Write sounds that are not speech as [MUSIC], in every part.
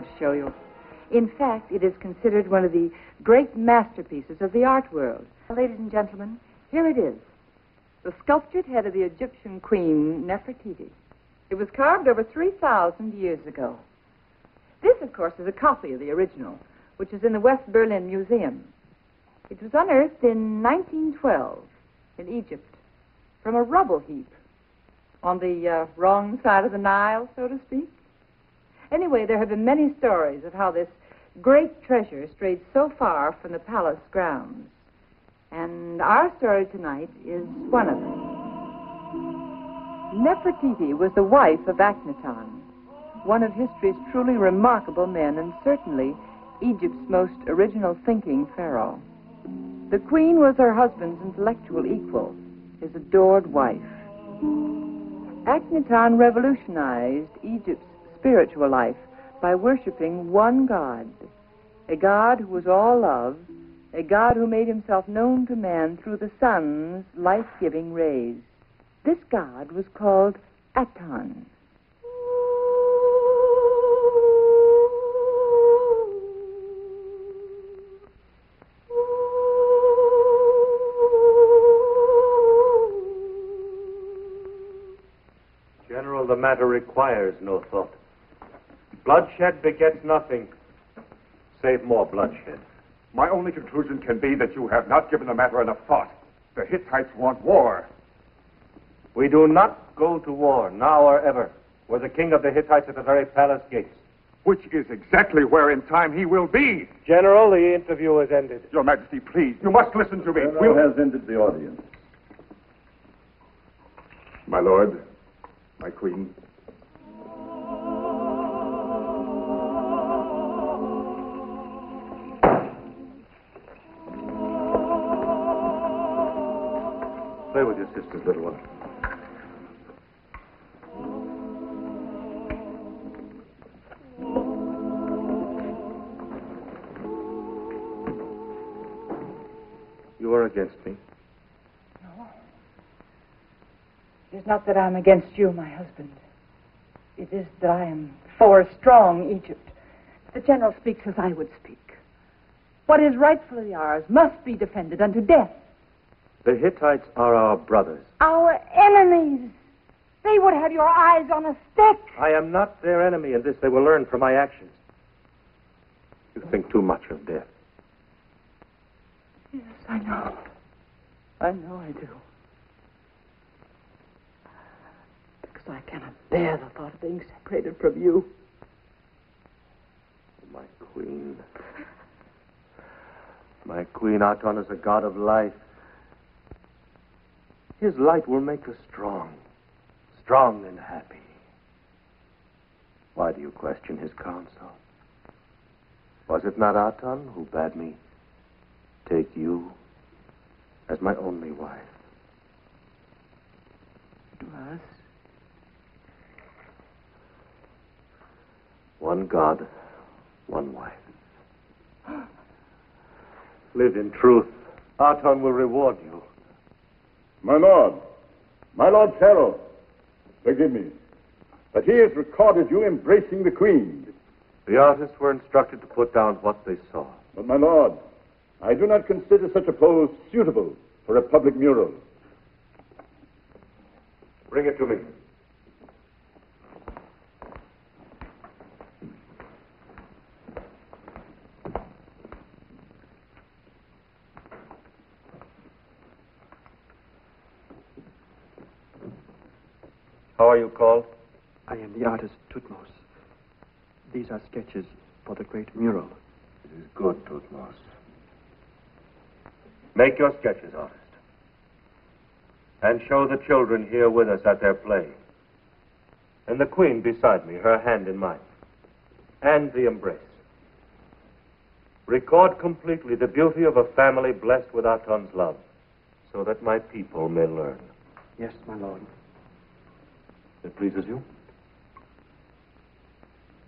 to show you. In fact, it is considered one of the great masterpieces of the art world. Ladies and gentlemen, here it is the sculptured head of the Egyptian queen Nefertiti. It was carved over 3,000 years ago. This, of course, is a copy of the original, which is in the West Berlin Museum. It was unearthed in 1912 in Egypt from a rubble heap on the uh, wrong side of the Nile, so to speak. Anyway, there have been many stories of how this great treasure strayed so far from the palace grounds. And our story tonight is one of them. Nefertiti was the wife of Akhenaton, one of history's truly remarkable men and certainly Egypt's most original thinking pharaoh. The queen was her husband's intellectual equal, his adored wife. Akhenaton revolutionized Egypt's spiritual life by worshiping one God, a God who was all love, a God who made himself known to man through the sun's life giving rays. This God was called Aton. General, the matter requires no thought. Bloodshed begets nothing, save more bloodshed. My only conclusion can be that you have not given the matter enough thought. The Hittites want war. We do not go to war, now or ever. We're the king of the Hittites at the very palace gates. Which is exactly where in time he will be. General, the interview has ended. Your Majesty, please, you must listen to me. General has ended the audience. My lord, my queen. Sisters, little one. You are against me. No. It is not that I'm against you, my husband. It is that I am for a strong Egypt. The general speaks as I would speak. What is rightfully ours must be defended unto death. The Hittites are our brothers. Our enemies. They would have your eyes on a stick. I am not their enemy, and this they will learn from my actions. You think too much of death. Yes, I know. I know I do. Because I cannot bear the thought of being separated from you. Oh, my queen. My queen, Aton is a god of life. His light will make us strong. Strong and happy. Why do you question his counsel? Was it not Aton who bade me take you as my only wife? It was. One God, one wife. [GASPS] Live in truth. Aton will reward you. My lord, my lord Pharaoh, forgive me, but he has recorded you embracing the queen. The artists were instructed to put down what they saw. But my lord, I do not consider such a pose suitable for a public mural. Bring it to me. How are you called? I am the artist Thutmose. These are sketches for the great mural. It is good, Thutmose. Make your sketches, artist. And show the children here with us at their play. And the queen beside me, her hand in mine. And the embrace. Record completely the beauty of a family blessed with Aton's love, so that my people may learn. Yes, my lord. It pleases you?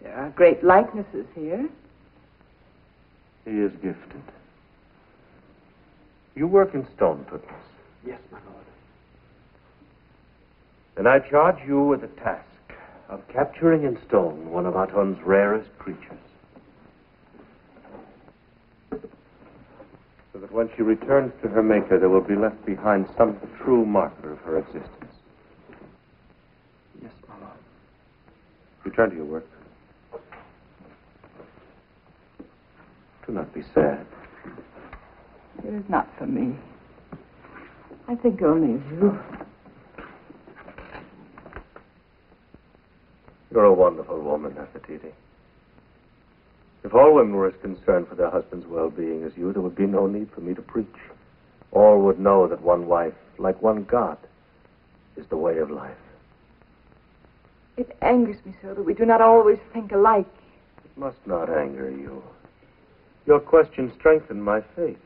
There are great likenesses here. He is gifted. You work in stone, Thutmose. Yes, my lord. Then I charge you with the task of capturing in stone one of Aton's rarest creatures. So that when she returns to her maker, there will be left behind some true marker of her existence. Yes, my lord. Return to your work. Do not be sad. It is not for me. I think only of you. You're a wonderful woman, Nefertiti. If all women were as concerned for their husband's well-being as you, there would be no need for me to preach. All would know that one wife, like one God, is the way of life. It angers me so that we do not always think alike. It must not anger you. Your question strengthened my faith.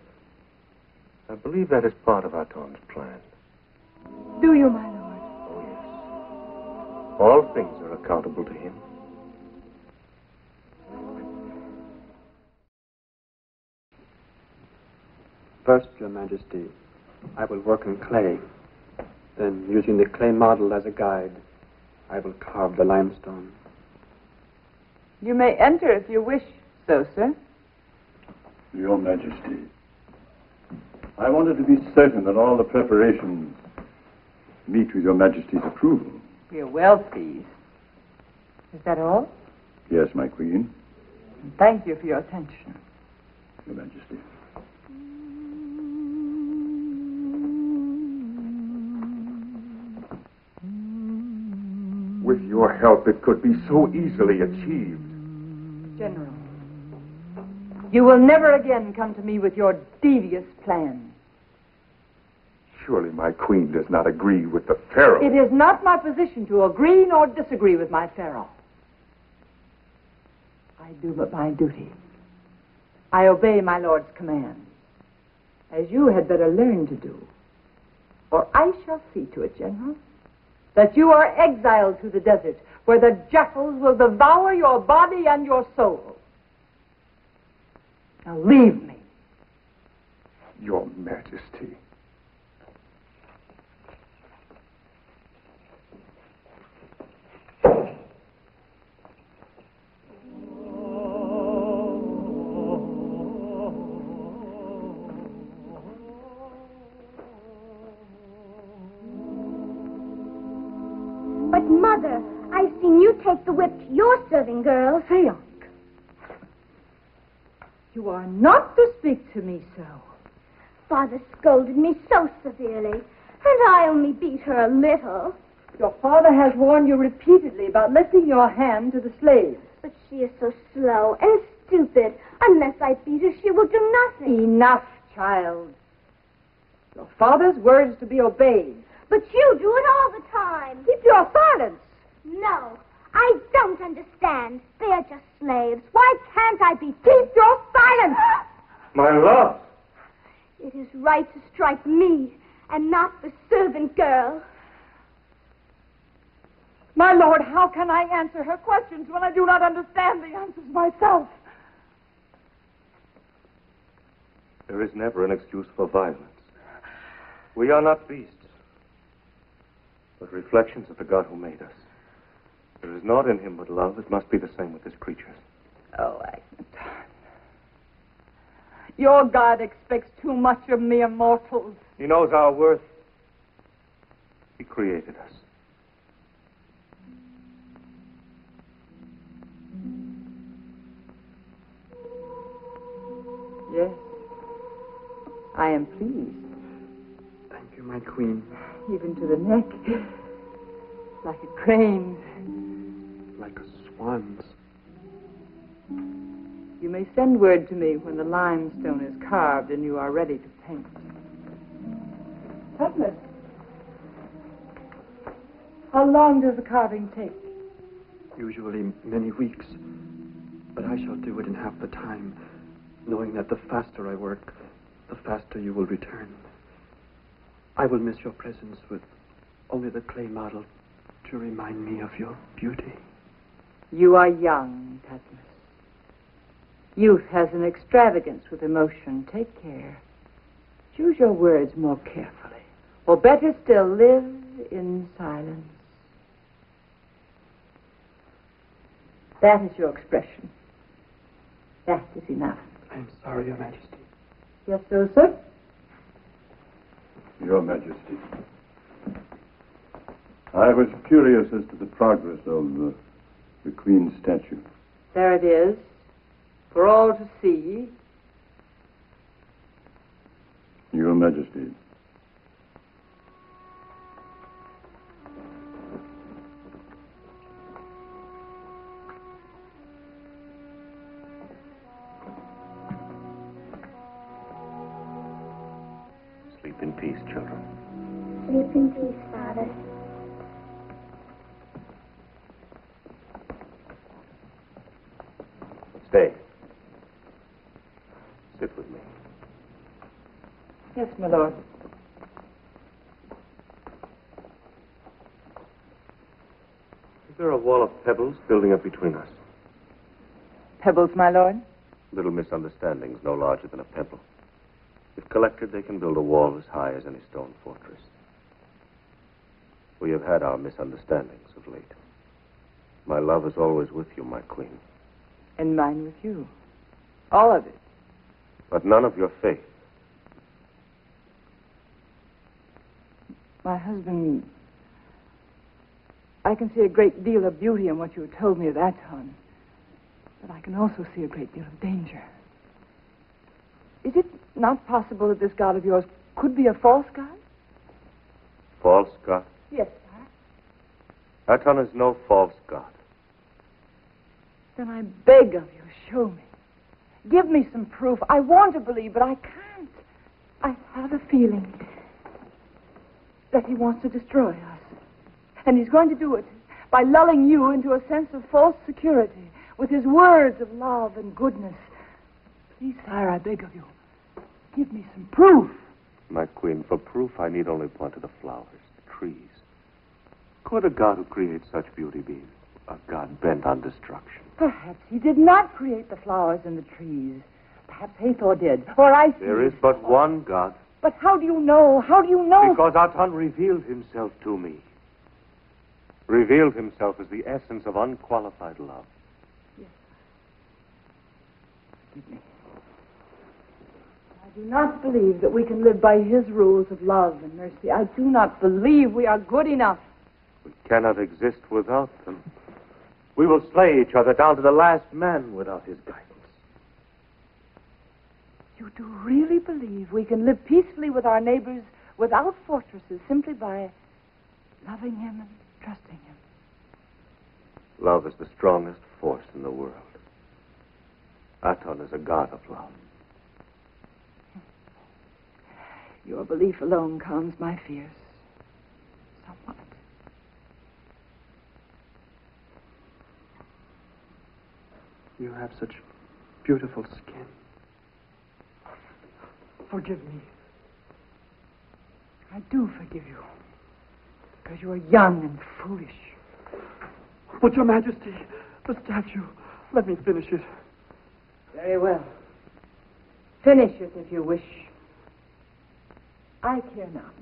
I believe that is part of Aton's plan. Do you, my lord? Oh, yes. All things are accountable to him. First, Your Majesty, I will work in clay. Then, using the clay model as a guide, I will carve the limestone. You may enter if you wish so, sir. Your Majesty, I wanted to be certain that all the preparations meet with Your Majesty's approval. We are well pleased. Is that all? Yes, my Queen, Thank you for your attention. Your Majesty. With your help, it could be so easily achieved. General, you will never again come to me with your devious plan. Surely my queen does not agree with the pharaoh. It is not my position to agree nor disagree with my pharaoh. I do but my duty. I obey my lord's commands, as you had better learn to do. Or I shall see to it, General, that you are exiled to the desert, where the jackals will devour your body and your soul. Now leave me. Your Majesty. Take the whip to your serving girls. Fayonk, you are not to speak to me so. Father scolded me so severely, and I only beat her a little. Your father has warned you repeatedly about lifting your hand to the slaves. But she is so slow and stupid. Unless I beat her, she will do nothing. Enough, child. Your father's word is to be obeyed. But you do it all the time. Keep your silence. No, I don't understand. They are just slaves. Why can't I be? Keep your silence. [GASPS] My love! It is right to strike me and not the servant girl. My lord, how can I answer her questions when I do not understand the answers myself? There is never an excuse for violence. We are not beasts, but reflections of the God who made us. There is naught in him but love. It must be the same with his creatures. Oh, Akhenaton. Your God expects too much of mere mortals. He knows our worth. He created us. Yes. I am pleased, Thank you, my queen. even to the neck, like a crane's. Like a swan's. You may send word to me when the limestone is carved and you are ready to paint. Thutmose, how long does the carving take? Usually many weeks. But I shall do it in half the time, knowing that the faster I work, the faster you will return. I will miss your presence with only the clay model to remind me of your beauty. You are young, Thutmose. Youth has an extravagance with emotion. Take care. Choose your words more carefully. Or better still, live in silence. That is your expression. That is enough. I'm sorry, Your Majesty. Yes, so, sir? Your Majesty. I was curious as to the progress of uh, the Queen's statue. There it is, for all to see. Your Majesty. Building up between us? Pebbles, my lord? Little misunderstandings no larger than a pebble. If collected, they can build a wall as high as any stone fortress. We have had our misunderstandings of late. My love is always with you, my queen, And mine with you. All of it. but none of your faith. My husband. I can see a great deal of beauty in what you told me of Aton. But I can also see a great deal of danger. Is it not possible that this god of yours could be a false god? False God? Yes, sir. Aton is no false God. Then I beg of you, show me. Give me some proof. I want to believe, but I can't. I have a feeling that he wants to destroy us. And he's going to do it by lulling you into a sense of false security with his words of love and goodness. Please, sire, I beg of you, give me some proof. My queen, for proof, I need only point to the flowers, the trees. Could a God who creates such beauty be a God bent on destruction? Perhaps he did not create the flowers and the trees. Perhaps Hathor did. Or I. There is but one God, But how do you know? How do you know? because Aton revealed himself to me. Revealed himself as the essence of unqualified love. Yes. I do not believe that we can live by his rules of love and mercy. I do not believe we are good enough. We cannot exist without them. We will slay each other down to the last man without his guidance. You do really believe we can live peacefully with our neighbors without fortresses simply by loving him and trusting him? Love is the strongest force in the world. Aton is a god of love. Your belief alone calms my fears. Somewhat. You have such beautiful skin. Forgive me. I do forgive you. Because you are young and foolish. But, Your Majesty, the statue. Let me finish it. Very well. Finish it if you wish. I care not.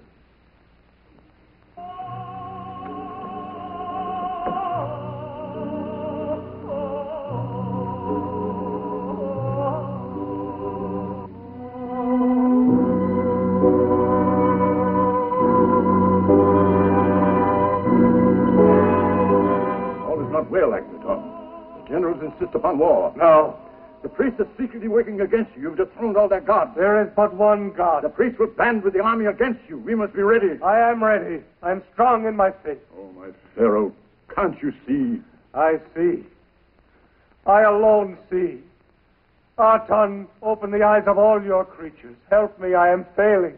Insist upon war. No. The priests are secretly working against you. You've dethroned all their gods. There is but one God. The priests will band with the army against you. We must be ready. I am ready. I am strong in my faith. Oh, my Pharaoh, can't you see? I see. I alone see. Aton, open the eyes of all your creatures. Help me, I am failing.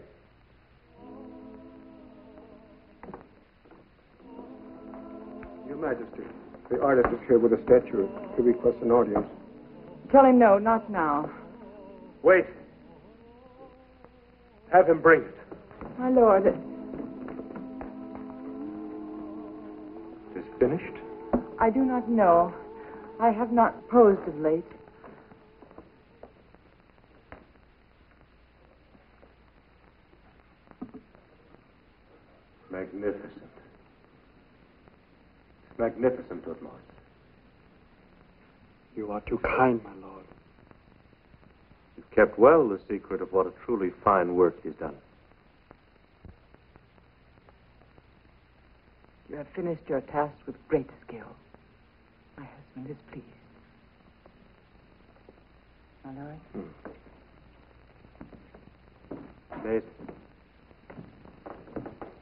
Your Majesty, the artist is here with a statue. He requests an audience. Tell him no, not now. Wait. Have him bring it. My lord. It is finished? I do not know. I have not posed of late. Magnificent. Thutmose. You are too kind, my lord. You've kept well the secret of what a truly fine work he's done. You have finished your task with great skill. My husband is pleased. My lord? Hmm. Maid,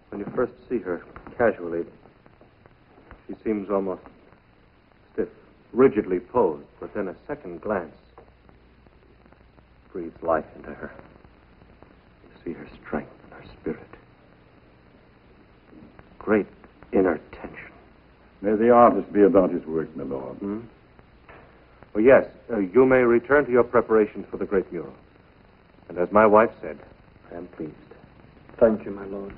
when you first see her casually, she seems almost stiff, rigidly posed, but then a second glance breathes life into her. You see her strength and her spirit. Great inner tension. May the artist be about his work, my lord. Hmm? Oh, yes, uh, you may return to your preparations for the great mural. And as my wife said, I am pleased. Thank you, my lord.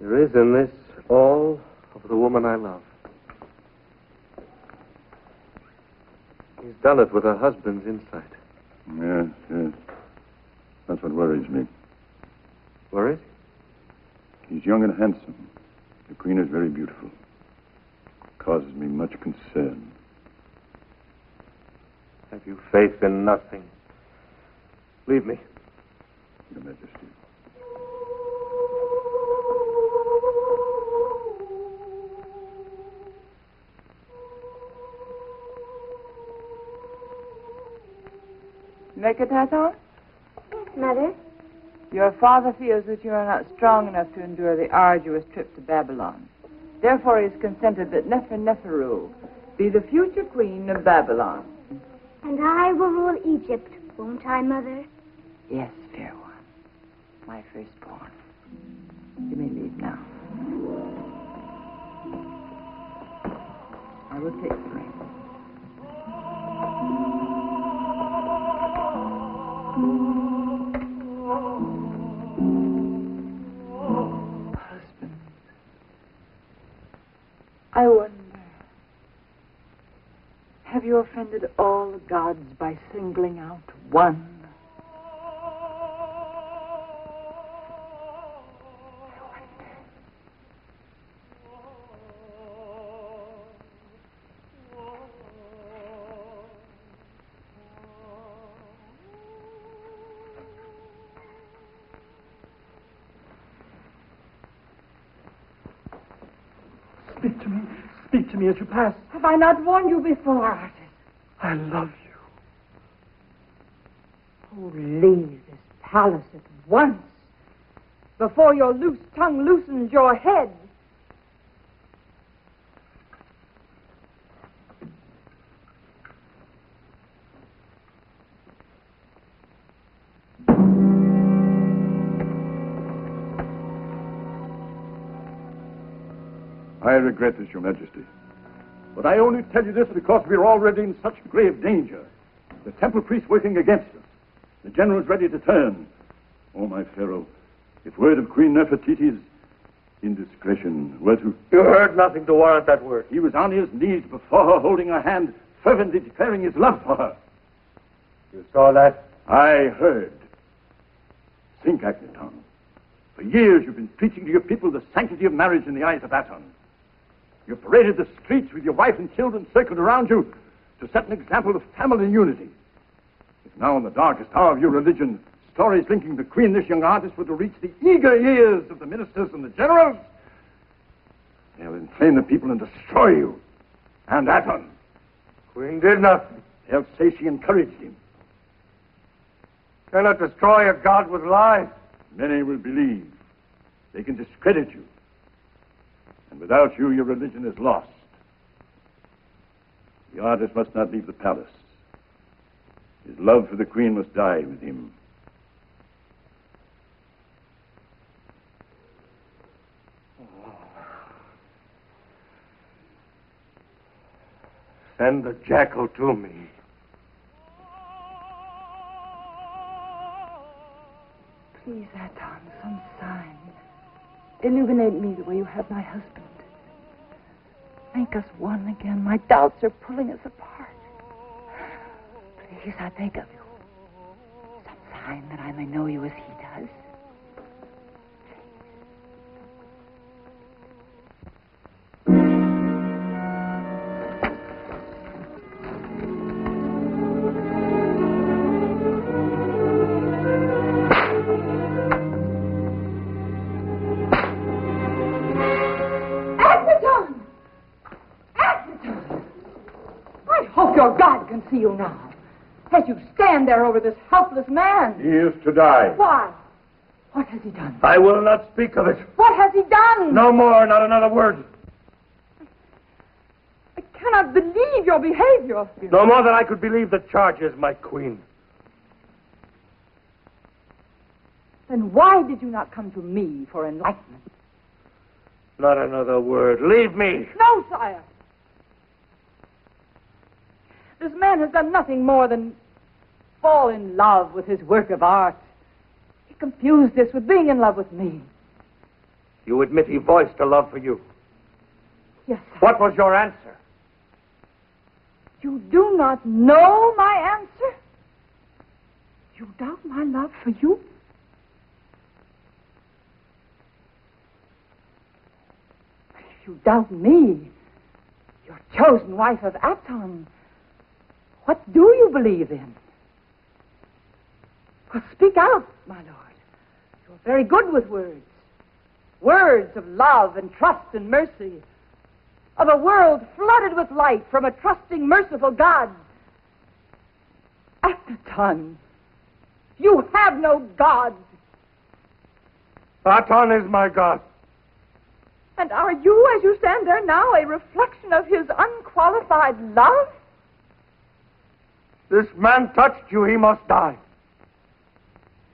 There is in this all of the woman I love. He's done it with her husband's insight. Yes, yes. That's what worries me. Worries? He's young and handsome. The queen is very beautiful. Causes me much concern. Have you faith in nothing? Leave me. Your Majesty. Nekataton, Yes, Mother. your father feels that you are not strong enough to endure the arduous trip to Babylon. Therefore, he has consented that Neferneferu be the future queen of Babylon. And I will rule Egypt, won't I, Mother? Yes, fair one. My firstborn. You may leave now. I will take the ring. You offended all the gods by singling out one? Speak to me. Speak to me as you pass. Have I not warned you before? I love you. Oh, leave this palace at once, before your loose tongue loosens your head. I regret this, Your Majesty. But I only tell you this because we're already in such grave danger. The temple priests working against us. The general's ready to turn. Oh, my Pharaoh, if word of Queen Nefertiti's indiscretion were to... You heard nothing to warrant that word. He was on his knees before her, holding her hand, fervently declaring his love for her. You saw that? I heard. Think, Akhenaton. For years you've been preaching to your people the sanctity of marriage in the eyes of Aton. You paraded the streets with your wife and children circled around you to set an example of family unity. If now in the darkest hour of your religion, stories linking the queen, this young artist, were to reach the eager ears of the ministers and the generals, they'll inflame the people and destroy you. And Aton, Queen did nothing. they'll say she encouraged him. Cannot destroy a god with lies. Many will believe. They can discredit you. And without you, your religion is lost. The artist must not leave the palace. His love for the queen must die with him. [SIGHS] Send the jackal to me. Please, Aton, some sign. Illuminate me the way you have my husband. Make us one again. My doubts are pulling us apart. Please, I beg of you. Some sign that I may know you as he see you now. As you stand there over this helpless man. He is to die. Why? What has he done? I will not speak of it. What has he done? No more, not another word. I cannot believe your behavior. No more than I could believe the charges, my queen. Then why did you not come to me for enlightenment? Not another word. Leave me. No, sire. This man has done nothing more than fall in love with his work of art. He confused this with being in love with me. You admit he voiced a love for you. Yes, sir. What was your answer? You do not know my answer? You doubt my love for you? But if you doubt me, your chosen wife of Aton, what do you believe in? Well, speak out, my lord. You're very good with words. Words of love and trust and mercy. Of a world flooded with light from a trusting, merciful God. Aton, you have no God. Aton is my God. And are you, as you stand there now, a reflection of his unqualified love? This man touched you, he must die.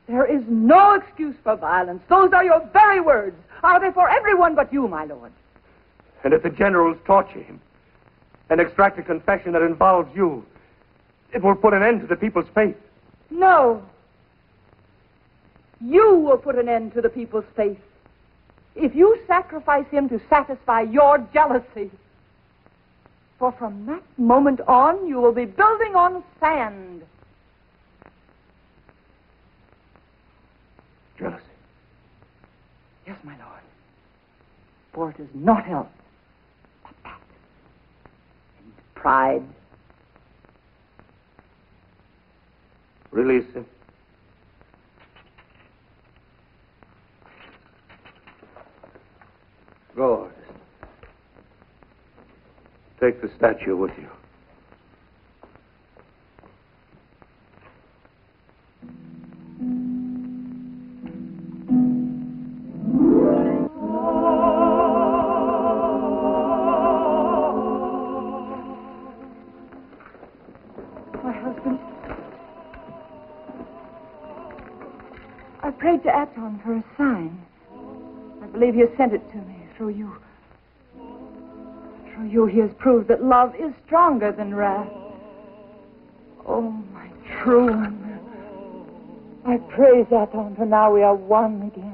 There is no excuse for violence. Those are your very words. Are they for everyone but you, my lord? And if the generals torture him and extract a confession that involves you, it will put an end to the people's faith. No. You will put an end to the people's faith. If you sacrifice him to satisfy your jealousy. For from that moment on, you will be building on sand. Jealousy. Yes, my lord. For it is not help, but that. And pride. Release him. Go, Artist. Take the statue with you. I prayed to Aton for a sign. I believe has sent it to me you. You, he has proved that love is stronger than wrath. Oh, my true one. I praise Aton, for now we are one again.